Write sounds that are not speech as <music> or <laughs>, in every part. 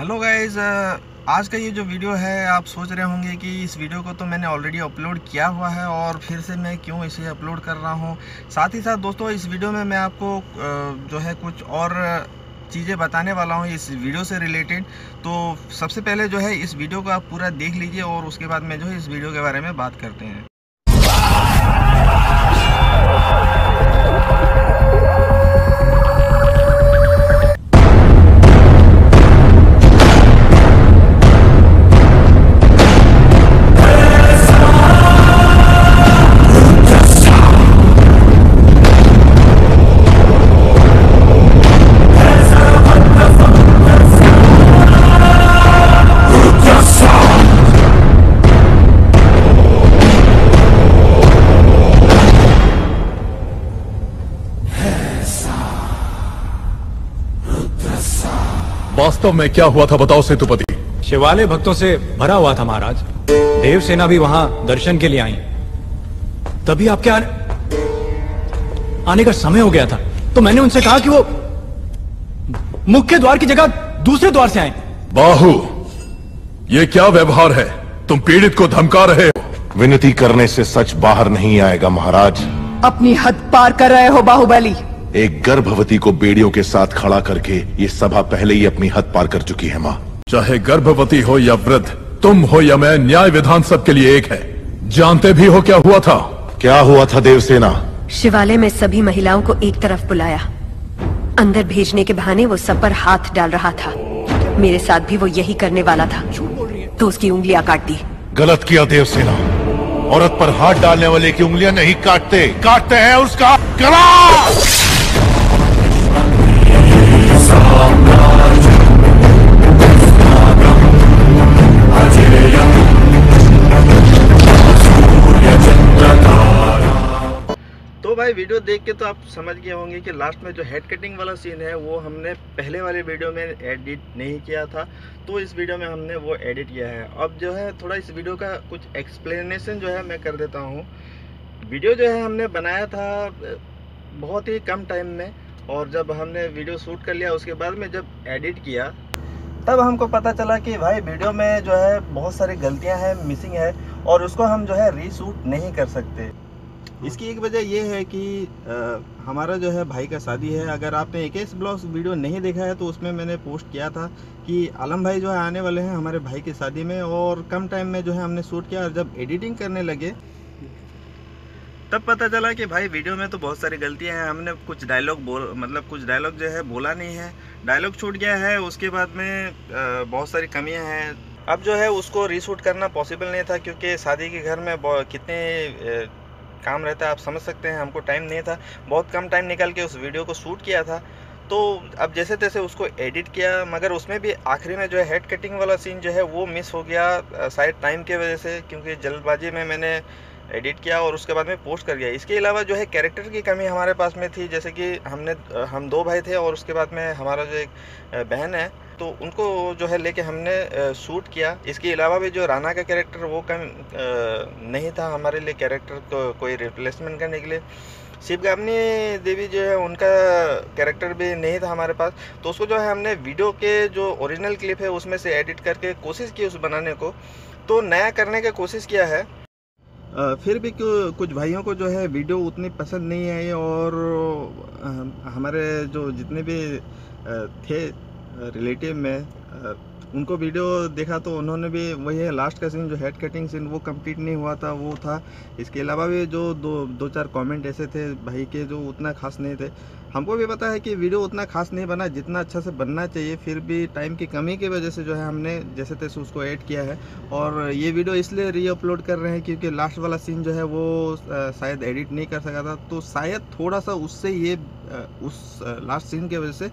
Hello guys आज का ये जो वीडियो है, आप सोच रहे होंगे कि इस वीडियो को तो मैंने ऑलरेडी अपलोड किया हुआ है और फिर से मैं क्यों इसे अपलोड कर रहा हूँ। साथ ही साथ दोस्तों, इस वीडियो में मैं आपको जो है कुछ और चीज़ें बताने वाला हूँ इस वीडियो से रिलेटेड तो सबसे पहले जो है, इस वीडियो को आप पूरा देख लीजिए और उसके बाद में जो है इस वीडियो के बारे में बात करते हैं। वास्तव में क्या हुआ था बताओ सेतुपति। शिवालय भक्तों से भरा हुआ था महाराज। देवसेना भी वहाँ दर्शन के लिए आई। तभी आपके आने, आने का समय हो गया था। तो मैंने उनसे कहा कि वो मुख्य द्वार की जगह दूसरे द्वार से आए। बाहु ये क्या व्यवहार है? तुम पीड़ित को धमका रहे हो। विनती करने से सच बाहर नहीं आएगा महाराज। अपनी हद पार कर रहे हो बाहुबली। एक गर्भवती को बेड़ियों के साथ खड़ा करके ये सभा पहले ही अपनी हद पार कर चुकी है माँ। चाहे गर्भवती हो या वृद्ध तुम हो या मैं न्याय विधान सबके लिए एक है। जानते भी हो क्या हुआ था? क्या हुआ था देवसेना? शिवालय में सभी महिलाओं को एक तरफ़ बुलाया। अंदर भेजने के बहाने वो सब पर हाथ डाल रहा था। मेरे साथ भी वो यही करने वाला था। तो उसकी उंगलियाँ काट दी। गलत किया देवसेना। औरत पर हाथ डालने वाले की उंगलियाँ नहीं काटते। काटते हैं उसका गला! भाई, वीडियो देख के तो आप समझ गए होंगे कि लास्ट में जो हेड कटिंग वाला सीन है, वो हमने पहले वाले वीडियो में एडिट नहीं किया था तो इस वीडियो में हमने वो एडिट किया है। अब जो है, थोड़ा इस वीडियो का कुछ एक्सप्लेनेशन जो है, मैं कर देता हूँ। वीडियो जो है, हमने बनाया था बहुत ही कम टाइम में, और जब हमने वीडियो शूट कर लिया, उसके बाद में जब एडिट किया, तब हमको पता चला कि भाई वीडियो में जो है, बहुत सारी गलतियाँ हैं मिसिंग है, और उसको हम जो है रीशूट नहीं कर सकते। इसकी एक वजह यह है कि आ, हमारा जो है भाई का शादी है। अगर आपने एक इस ब्लॉग वीडियो नहीं देखा है तो उसमें मैंने पोस्ट किया था कि आलम भाई जो है आने वाले हैं हमारे भाई की शादी में और कम टाइम में जो है हमने शूट किया और जब एडिटिंग करने लगे तब पता चला कि भाई वीडियो में तो बहुत सारी गलतियाँ हैं। हमने कुछ डायलॉग बोल मतलब कुछ डायलॉग जो है बोला नहीं है। डायलॉग छूट गया है उसके बाद में बहुत सारी कमियाँ हैं। अब जो है उसको रीशूट करना पॉसिबल नहीं था क्योंकि शादी के घर में कितने काम रहता है, आप समझ सकते हैं, हमको टाइम नहीं था। बहुत कम टाइम निकाल के उस वीडियो को शूट किया था। तो अब जैसे तैसे उसको एडिट किया, मगर उसमें भी आखिरी में जो है हेड कटिंग वाला सीन जो है, वो मिस हो गया शायद टाइम के वजह से, क्योंकि जल्दबाजी में मैंने एडिट किया और उसके बाद में पोस्ट कर दिया। इसके अलावा जो है कैरेक्टर की कमी हमारे पास में थी, जैसे कि हमने, हम दो भाई थे और उसके बाद में हमारा जो एक बहन है तो उनको जो है लेके हमने शूट किया। इसके अलावा भी जो राना का कैरेक्टर वो कम नहीं था हमारे लिए कैरेक्टर को, कोई रिप्लेसमेंट करने के लिए। शिव गामनी देवी जो है, उनका कैरेक्टर भी नहीं था हमारे पास। तो उसको जो है, हमने वीडियो के जो ओरिजिनल क्लिप है, उसमें से एडिट करके कोशिश की उस बनाने को। तो नया करने का कोशिश किया है फिर भी कुछ भाइयों को जो है वीडियो उतनी पसंद नहीं आई और हमारे जो जितने भी थे रिलेटिव में उनको वीडियो देखा तो उन्होंने भी वही है लास्ट का सीन जो हेड कटिंग सीन वो कंप्लीट नहीं हुआ था, वो था। इसके अलावा भी जो दो दो चार कमेंट ऐसे थे भाई के, जो उतना खास नहीं थे। हमको भी पता है कि वीडियो उतना खास नहीं बना, जितना अच्छा से बनना चाहिए, फिर भी टाइम की कमी की वजह से जो है हमने, जैसे तैसे उसको ऐड किया है। और ये वीडियो इसलिए री अपलोड कर रहे हैं क्योंकि लास्ट वाला सीन जो है वो शायद एडिट नहीं कर सका था। तो शायद थोड़ा सा उससे ये उस लास्ट सीन की वजह से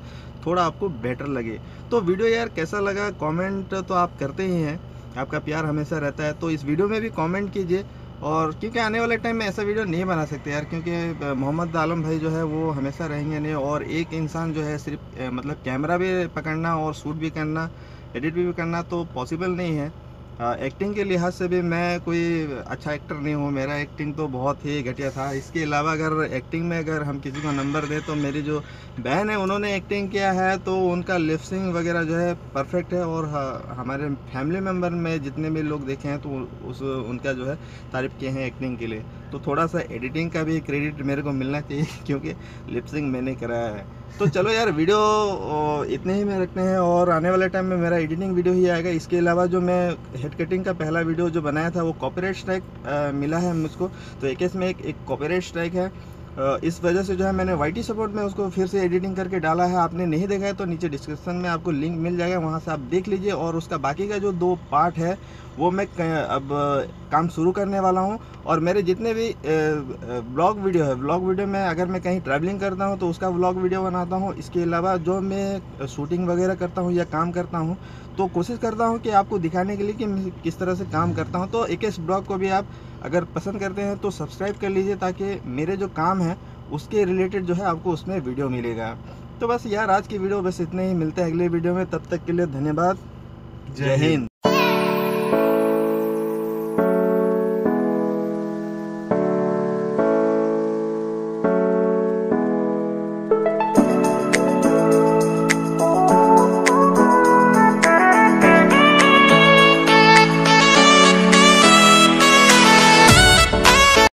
थोड़ा आपको बेटर लगे। तो वीडियो यार कैसा लगा? कमेंट तो आप करते ही हैं। आपका प्यार हमेशा रहता है। तो इस वीडियो में भी कमेंट कीजिए। और क्योंकि आने वाले टाइम में ऐसा वीडियो नहीं बना सकते यार क्योंकि मोहम्मद आलम भाई जो है वो हमेशा रहेंगे नहीं। और एक इंसान जो है सिर्फ़ मतलब कैमरा भी पकड़ना और शूट भी करना एडिट भी, करना तो पॉसिबल नहीं है। एक्टिंग के लिहाज से भी मैं कोई अच्छा एक्टर नहीं हूँ। मेरा एक्टिंग तो बहुत ही घटिया था। इसके अलावा अगर एक्टिंग में अगर हम किसी को नंबर दें तो मेरी जो बहन है, उन्होंने एक्टिंग किया है तो उनका लिपसिंग वगैरह जो है परफेक्ट है। और हमारे फैमिली मेंबर में जितने भी लोग देखे हैं तो उस, उनका जो है तारीफ़ किए हैं एक्टिंग के लिए। तो थोड़ा सा एडिटिंग का भी क्रेडिट मेरे को मिलना चाहिए <laughs> क्योंकि लिपसिंग मैंने कराया है। तो चलो यार वीडियो इतने ही में रखते हैं और आने वाले टाइम में मेरा एडिटिंग वीडियो ही आएगा। इसके अलावा जो मैं हेड कटिंग का पहला वीडियो जो बनाया था वो कॉपीराइट स्ट्राइक मिला है मुझको। तो एक इसमें एक, एक कॉपीराइट स्ट्राइक है। इस वजह से जो है मैंने वाईटी सपोर्ट में उसको फिर से एडिटिंग करके डाला है। आपने नहीं देखा है तो नीचे डिस्क्रिप्शन में आपको लिंक मिल जाएगा वहाँ से आप देख लीजिए। और उसका बाकी का जो दो पार्ट है वो मैं अब, काम शुरू करने वाला हूँ और मेरे जितने भी ब्लॉग वीडियो है, ब्लॉग वीडियो में अगर मैं कहीं ट्रैवलिंग करता हूँ तो उसका ब्लॉग वीडियो बनाता हूँ। इसके अलावा जो मैं शूटिंग वगैरह करता हूँ या काम करता हूँ तो कोशिश करता हूँ कि आपको दिखाने के लिए कि मैं किस तरह से काम करता हूँ। तो एक इस ब्लॉग को भी आप अगर पसंद करते हैं तो सब्सक्राइब कर लीजिए ताकि मेरे जो काम है, उसके रिलेटेड जो है आपको उसमें वीडियो मिलेगा। तो बस यार, आज की वीडियो बस इतने ही। मिलते हैं अगले वीडियो में। तब तक के लिए धन्यवाद। जय हिंद।